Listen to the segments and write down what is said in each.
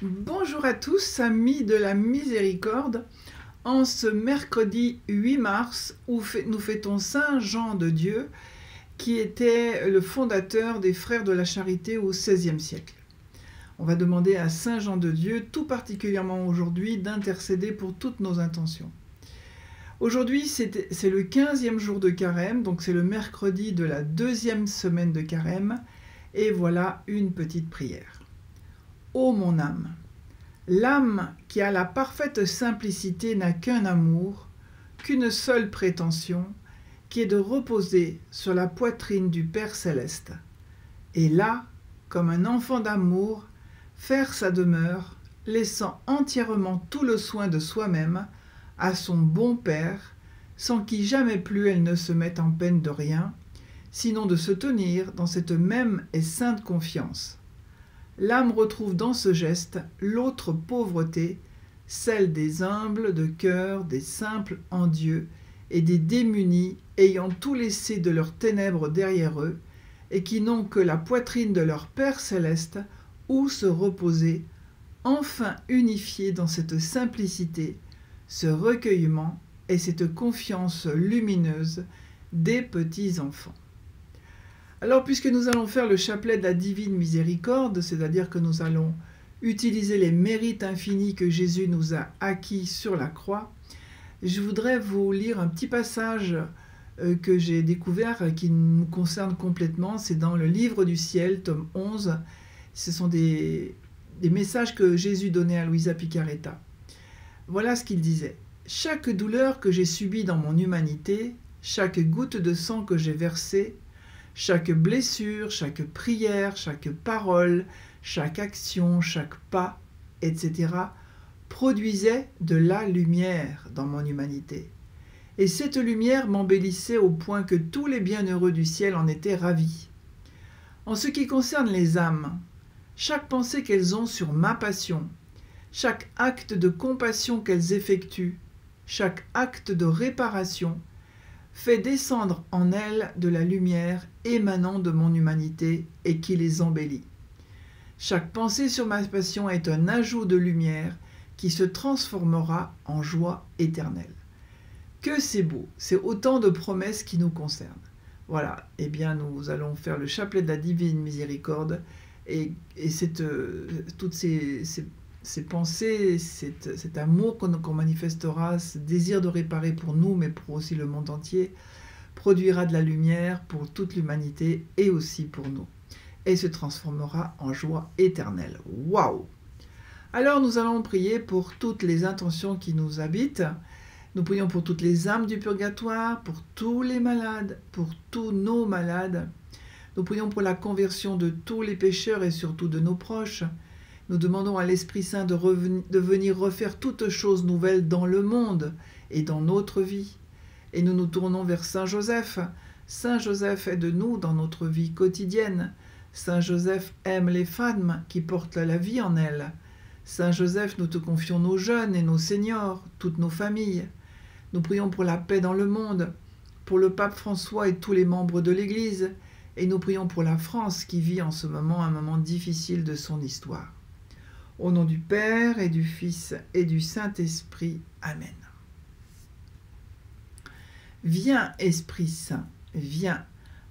Bonjour à tous, amis de la miséricorde. En ce mercredi 8 mars, où nous fêtons Saint Jean de Dieu, qui était le fondateur des Frères de la Charité au XVIe siècle. On va demander à Saint Jean de Dieu, tout particulièrement aujourd'hui, d'intercéder pour toutes nos intentions. Aujourd'hui, c'est le 15e jour de carême, donc c'est le mercredi de la deuxième semaine de carême, et voilà une petite prière. Ô mon âme, l'âme qui a la parfaite simplicité n'a qu'un amour, qu'une seule prétention, qui est de reposer sur la poitrine du Père céleste, et là, comme un enfant d'amour, faire sa demeure, laissant entièrement tout le soin de soi-même à son bon Père, sans qui jamais plus elle ne se mette en peine de rien, sinon de se tenir dans cette même et sainte confiance l'âme retrouve dans ce geste l'autre pauvreté, celle des humbles de cœur, des simples en Dieu, et des démunis ayant tout laissé de leurs ténèbres derrière eux, et qui n'ont que la poitrine de leur Père céleste où se reposer, enfin unifiés dans cette simplicité, ce recueillement et cette confiance lumineuse des petits enfants. Alors, puisque nous allons faire le chapelet de la divine miséricorde, c'est-à-dire que nous allons utiliser les mérites infinis que Jésus nous a acquis sur la croix, je voudrais vous lire un petit passage euh, que j'ai découvert qui nous concerne complètement. C'est dans le livre du ciel, tome 11. Ce sont des, des messages que Jésus donnait à Louisa Picaretta. Voilà ce qu'il disait. Chaque douleur que j'ai subie dans mon humanité, chaque goutte de sang que j'ai versée, chaque blessure, chaque prière, chaque parole, chaque action, chaque pas, etc., produisait de la lumière dans mon humanité. Et cette lumière m'embellissait au point que tous les bienheureux du ciel en étaient ravis. En ce qui concerne les âmes, chaque pensée qu'elles ont sur ma passion, chaque acte de compassion qu'elles effectuent, chaque acte de réparation, fait descendre en elles de la lumière émanant de mon humanité et qui les embellit. Chaque pensée sur ma passion est un ajout de lumière qui se transformera en joie éternelle. Que c'est beau, c'est autant de promesses qui nous concernent. Voilà, eh bien nous allons faire le chapelet de la divine miséricorde et, et cette, euh, toutes ces, ces ces pensées, cet, amour qu'on manifestera, ce désir de réparer pour nous, mais pour aussi le monde entier, produira de la lumière pour toute l'humanité et aussi pour nous, et se transformera en joie éternelle. Waouh Alors nous allons prier pour toutes les intentions qui nous habitent. Nous prions pour toutes les âmes du purgatoire, pour tous les malades, pour tous nos malades. Nous prions pour la conversion de tous les pécheurs et surtout de nos proches. Nous demandons à l'Esprit Saint de, venir refaire toutes choses nouvelles dans le monde et dans notre vie. Et nous nous tournons vers Saint Joseph. Saint Joseph aide-nous dans notre vie quotidienne. Saint Joseph aime les femmes qui portent la vie en elles. Saint Joseph, nous te confions nos jeunes et nos seniors, toutes nos familles. Nous prions pour la paix dans le monde, pour le pape François et tous les membres de l'Église, et nous prions pour la France qui vit en ce moment un moment difficile de son histoire. Au nom du Père et du Fils et du Saint-Esprit. Amen. Viens, Esprit Saint, viens,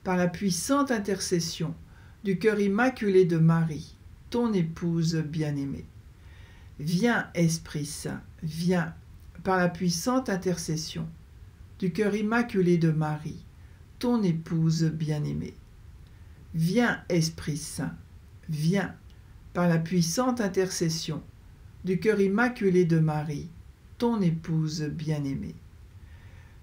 par la puissante intercession du cœur immaculé de Marie, ton épouse bien-aimée. Viens, Esprit Saint, viens, par la puissante intercession du cœur immaculé de Marie, ton épouse bien-aimée. Viens, Esprit Saint, viens, par la puissante intercession du cœur immaculé de Marie, ton épouse bien-aimée.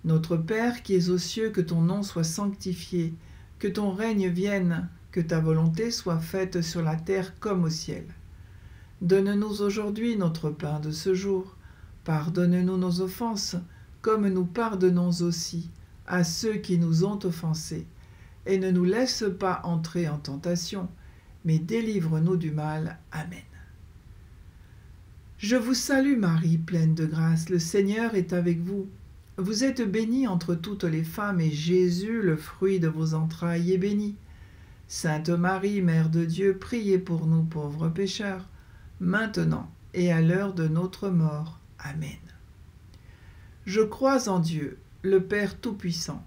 Notre Père qui es aux cieux, que ton nom soit sanctifié, que ton règne vienne, que ta volonté soit faite sur la terre comme au ciel. Donne-nous aujourd'hui notre pain de ce jour. Pardonne-nous nos offenses, comme nous pardonnons aussi à ceux qui nous ont offensés. Et ne nous laisse pas entrer en tentation, mais délivre-nous du mal. Amen. Je vous salue Marie, pleine de grâce, le Seigneur est avec vous. Vous êtes bénie entre toutes les femmes, et Jésus, le fruit de vos entrailles, est béni. Sainte Marie, Mère de Dieu, priez pour nous pauvres pécheurs, maintenant et à l'heure de notre mort. Amen. Je crois en Dieu, le Père Tout-Puissant,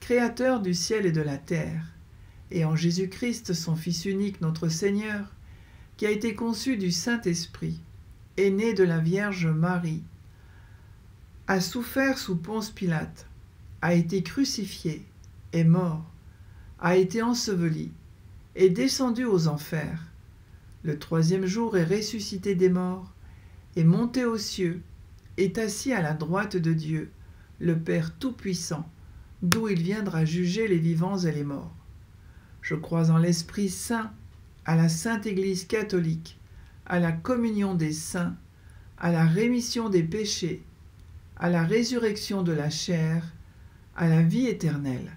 Créateur du ciel et de la terre, et en Jésus-Christ, son Fils unique, notre Seigneur, qui a été conçu du Saint-Esprit, est né de la Vierge Marie, a souffert sous Ponce Pilate, a été crucifié, est mort, a été enseveli, est descendu aux enfers. Le troisième jour est ressuscité des morts, est monté aux cieux, est assis à la droite de Dieu, le Père Tout-Puissant, d'où il viendra juger les vivants et les morts. Je crois en l'Esprit Saint, à la Sainte Église catholique, à la communion des saints, à la rémission des péchés, à la résurrection de la chair, à la vie éternelle.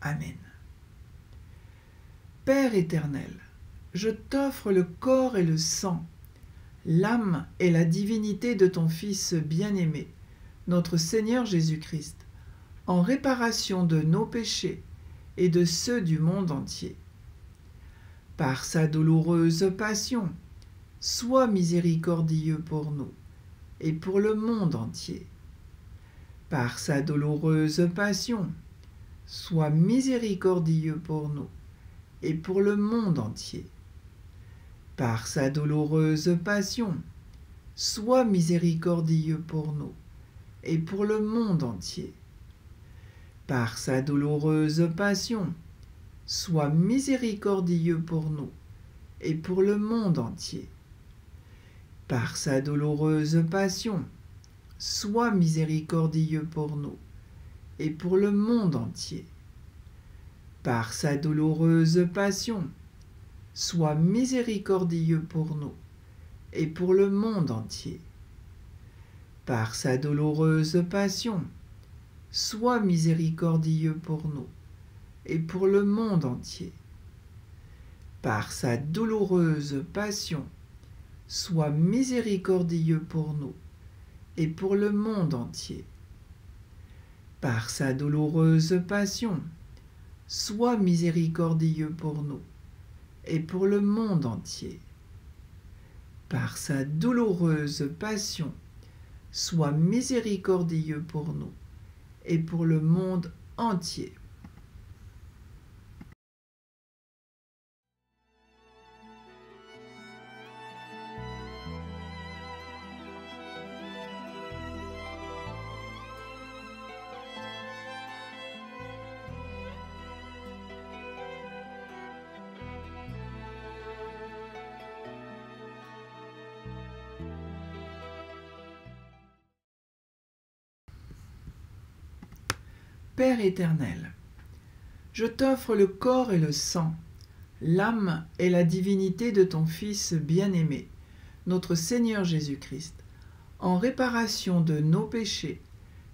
Amen. Père éternel, je t'offre le corps et le sang, l'âme et la divinité de ton Fils bien-aimé, notre Seigneur Jésus-Christ, en réparation de nos péchés et de ceux du monde entier. Par sa douloureuse passion, sois miséricordieux pour nous et pour le monde entier. Par sa douloureuse passion, sois miséricordieux pour nous et pour le monde entier. Par sa douloureuse passion, sois miséricordieux pour nous et pour le monde entier par sa douloureuse passion, sois miséricordieux pour nous et pour le monde entier. Par sa douloureuse passion, sois miséricordieux pour nous et pour le monde entier. Par sa douloureuse passion, sois miséricordieux pour nous et pour le monde entier. Par sa douloureuse passion, sois miséricordieux pour nous et pour le monde entier. Par sa douloureuse passion, sois miséricordieux pour nous et pour le monde entier. Par sa douloureuse passion, sois miséricordieux pour nous et pour le monde entier. Par sa douloureuse passion, sois miséricordieux pour nous et pour le monde entier. Père éternel, je t'offre le corps et le sang, l'âme et la divinité de ton Fils bien-aimé, notre Seigneur Jésus-Christ, en réparation de nos péchés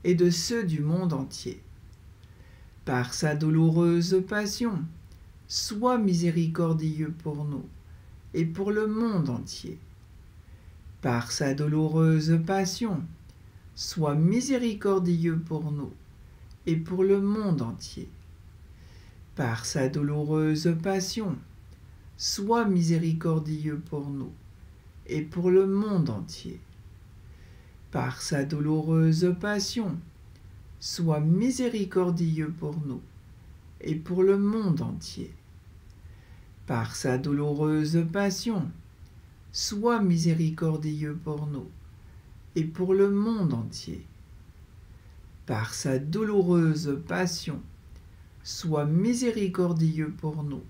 et de ceux du monde entier. Par sa douloureuse passion, sois miséricordieux pour nous et pour le monde entier. Par sa douloureuse passion, sois miséricordieux pour nous et pour le monde entier. Par sa douloureuse passion, sois miséricordieux pour nous et pour le monde entier. Par sa douloureuse passion, sois miséricordieux pour nous et pour le monde entier. Par sa douloureuse passion, sois miséricordieux pour nous et pour le monde entier par sa douloureuse passion, sois miséricordieux pour nous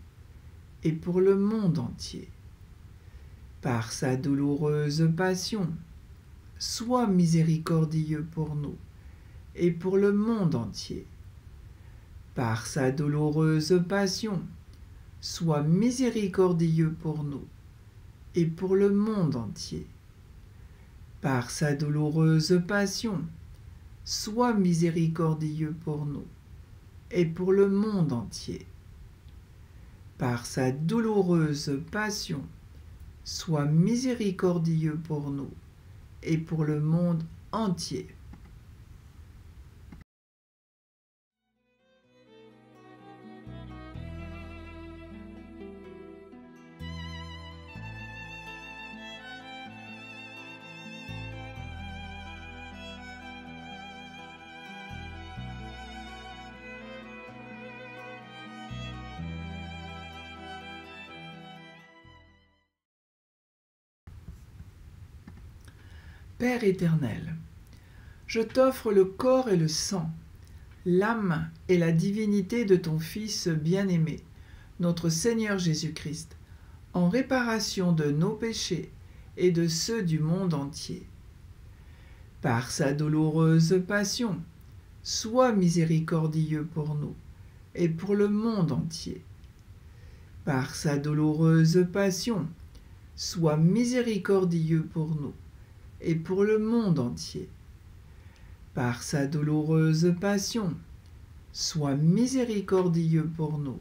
et pour le monde entier. Par sa douloureuse passion, sois miséricordieux pour nous et pour le monde entier. Par sa douloureuse passion, sois miséricordieux pour nous et pour le monde entier. Par sa douloureuse passion, sois miséricordieux pour nous et pour le monde entier. Par sa douloureuse passion, sois miséricordieux pour nous et pour le monde entier. Père éternel, je t'offre le corps et le sang, l'âme et la divinité de ton Fils bien-aimé, notre Seigneur Jésus-Christ, en réparation de nos péchés et de ceux du monde entier. Par sa douloureuse passion, sois miséricordieux pour nous et pour le monde entier. Par sa douloureuse passion, sois miséricordieux pour nous et pour le monde entier. Par sa douloureuse passion, sois miséricordieux pour nous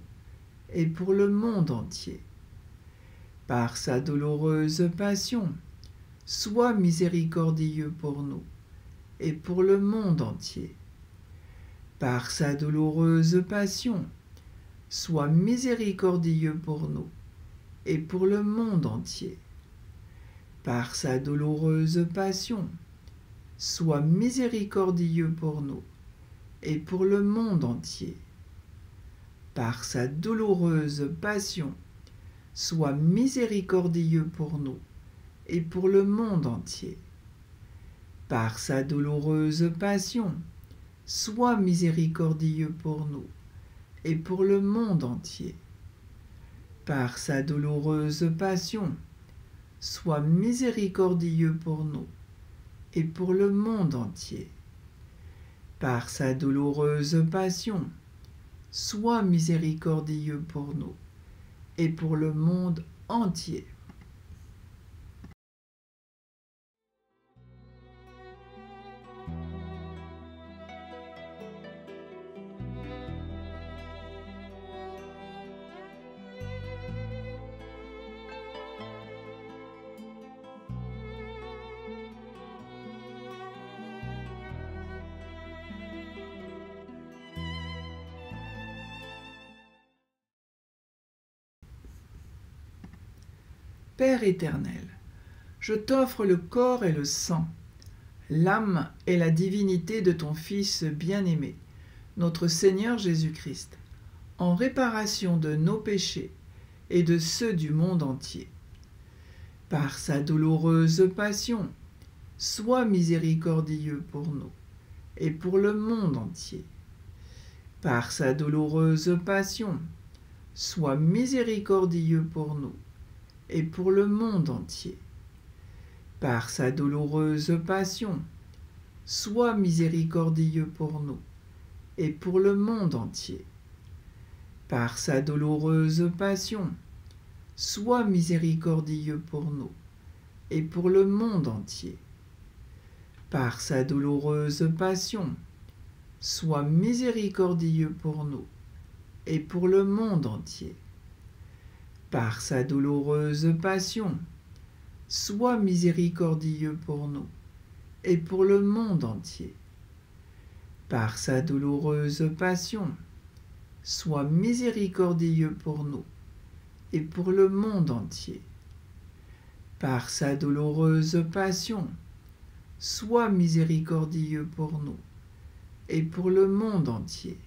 et pour le monde entier. Par sa douloureuse passion, sois miséricordieux pour nous et pour le monde entier. Par sa douloureuse passion, sois miséricordieux pour nous et pour le monde entier par sa douloureuse passion, sois miséricordieux pour nous et pour le monde entier. Par sa douloureuse passion, sois miséricordieux pour nous et pour le monde entier. Par sa douloureuse passion, sois miséricordieux pour nous et pour le monde entier. Par sa douloureuse passion, sois miséricordieux pour nous et pour le monde entier. Par sa douloureuse passion, sois miséricordieux pour nous et pour le monde entier. Père éternel, je t'offre le corps et le sang, l'âme et la divinité de ton Fils bien-aimé, notre Seigneur Jésus-Christ, en réparation de nos péchés et de ceux du monde entier. Par sa douloureuse passion, sois miséricordieux pour nous et pour le monde entier. Par sa douloureuse passion, sois miséricordieux pour nous et pour le monde entier. Par sa douloureuse passion, sois miséricordieux pour nous et pour le monde entier. Par sa douloureuse passion, sois miséricordieux pour nous et pour le monde entier. Par sa douloureuse passion, sois miséricordieux pour nous et pour le monde entier par sa douloureuse passion, sois miséricordieux pour nous et pour le monde entier. Par sa douloureuse passion, sois miséricordieux pour nous et pour le monde entier. Par sa douloureuse passion, sois miséricordieux pour nous et pour le monde entier.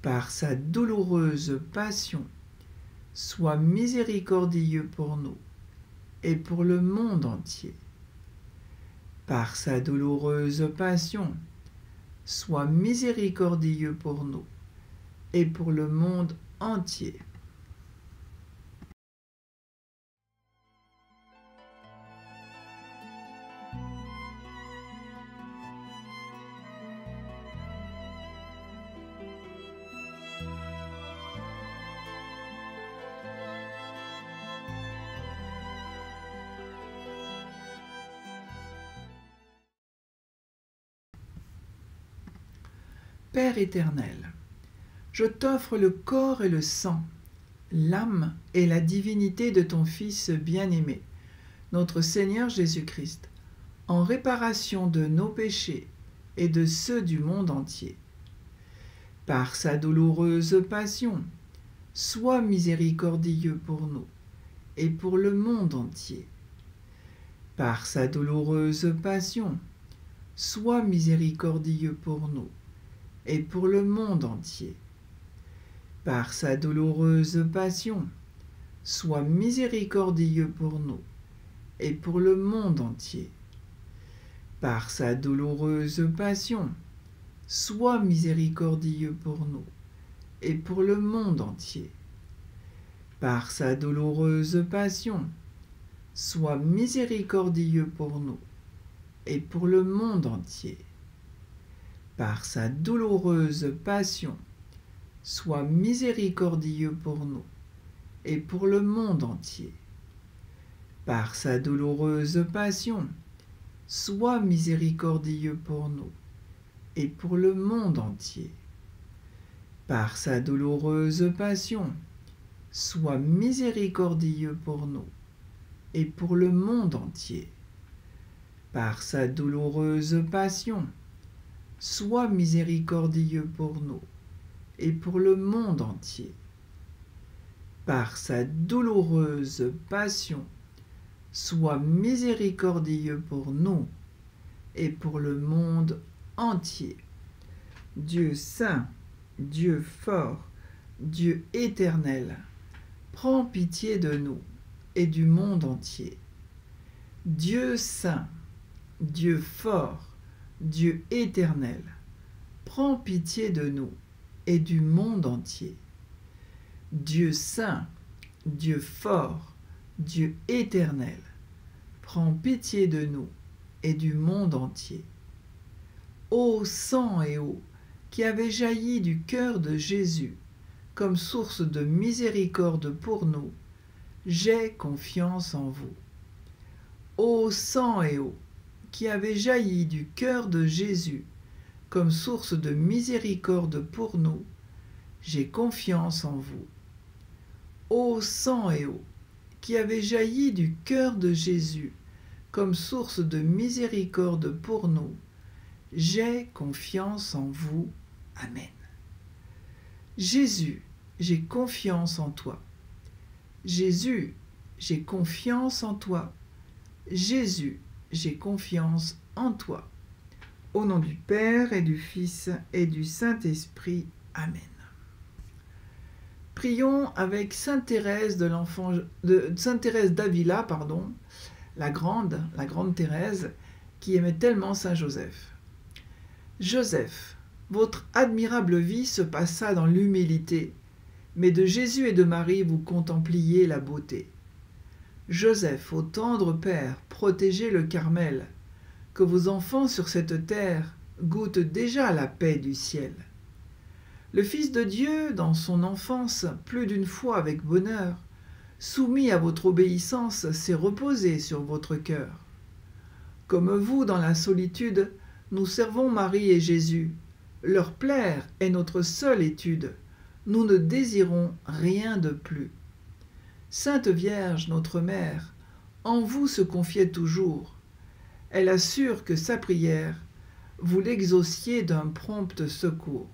Par sa douloureuse passion, sois miséricordieux pour nous et pour le monde entier. Par sa douloureuse passion, sois miséricordieux pour nous et pour le monde entier. Père éternel, je t'offre le corps et le sang, l'âme et la divinité de ton Fils bien-aimé, notre Seigneur Jésus-Christ, en réparation de nos péchés et de ceux du monde entier. Par sa douloureuse passion, sois miséricordieux pour nous et pour le monde entier. Par sa douloureuse passion, sois miséricordieux pour nous et pour le monde entier. Par sa douloureuse passion, sois miséricordieux pour nous et pour le monde entier. par sa douloureuse passion, sois miséricordieux pour nous et pour le monde entier. Par sa douloureuse passion, sois miséricordieux pour nous et pour le monde entier. Par sa douloureuse passion, sois miséricordieux pour nous et pour le monde entier. Par sa douloureuse passion, sois miséricordieux pour nous et pour le monde entier. Par sa douloureuse passion, sois miséricordieux pour nous et pour le monde entier. Par sa douloureuse passion, sois miséricordieux pour nous et pour le monde entier. Par sa douloureuse passion, sois miséricordieux pour nous et pour le monde entier. Dieu saint, Dieu fort, Dieu éternel, prends pitié de nous et du monde entier. Dieu saint, Dieu fort, Dieu éternel, prends pitié de nous et du monde entier. Dieu saint, Dieu fort, Dieu éternel, prends pitié de nous et du monde entier. Ô sang et eau qui avait jailli du cœur de Jésus comme source de miséricorde pour nous, j'ai confiance en vous. Ô sang et eau qui avait jailli du cœur de Jésus comme source de miséricorde pour nous, j'ai confiance en vous. Ô sang et eau qui avait jailli du cœur de Jésus comme source de miséricorde pour nous, j'ai confiance en vous. Amen. Jésus, j'ai confiance en toi. Jésus, j'ai confiance en toi. Jésus, j'ai confiance en toi. Au nom du Père et du Fils et du Saint-Esprit. Amen. Prions avec Sainte Thérèse Sainte Thérèse d'Avila, pardon, la grande, la grande Thérèse, qui aimait tellement Saint Joseph. Joseph, votre admirable vie se passa dans l'humilité, mais de Jésus et de Marie vous contempliez la beauté. Joseph, au tendre Père, protégez le Carmel, que vos enfants sur cette terre goûtent déjà la paix du ciel. Le Fils de Dieu, dans son enfance, plus d'une fois avec bonheur, soumis à votre obéissance, s'est reposé sur votre cœur. Comme vous, dans la solitude, nous servons Marie et Jésus. Leur plaire est notre seule étude. Nous ne désirons rien de plus. Sainte Vierge, notre Mère, en vous se confiait toujours. Elle assure que sa prière, vous l'exauciez d'un prompt secours.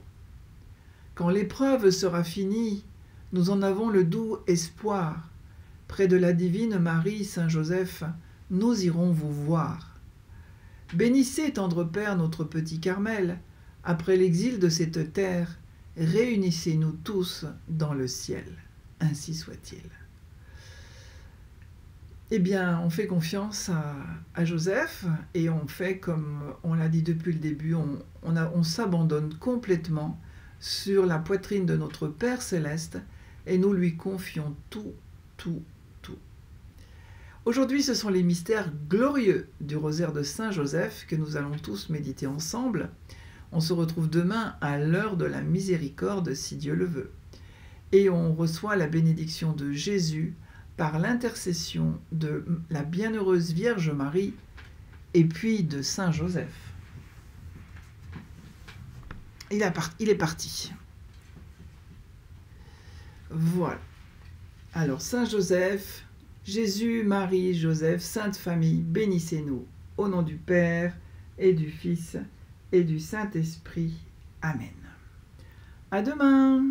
Quand l'épreuve sera finie, nous en avons le doux espoir Près de la divine Marie, Saint Joseph, nous irons vous voir. Bénissez, tendre Père, notre petit Carmel, après l'exil de cette terre, réunissez-nous tous dans le ciel. Ainsi soit-il. Eh bien, on fait confiance à, Joseph et on fait comme on l'a dit depuis le début, on, on s'abandonne complètement sur la poitrine de notre Père céleste et nous lui confions tout, tout, Aujourd'hui, ce sont les mystères glorieux du rosaire de Saint Joseph que nous allons tous méditer ensemble. On se retrouve demain à l'heure de la miséricorde, si Dieu le veut. Et on reçoit la bénédiction de Jésus par l'intercession de la bienheureuse Vierge Marie et puis de Saint Joseph. Il, est parti. Voilà. Alors, Saint Joseph, Jésus, Marie, Joseph, Sainte Famille, bénissez-nous. Au nom du Père et du Fils et du Saint-Esprit. Amen. À demain.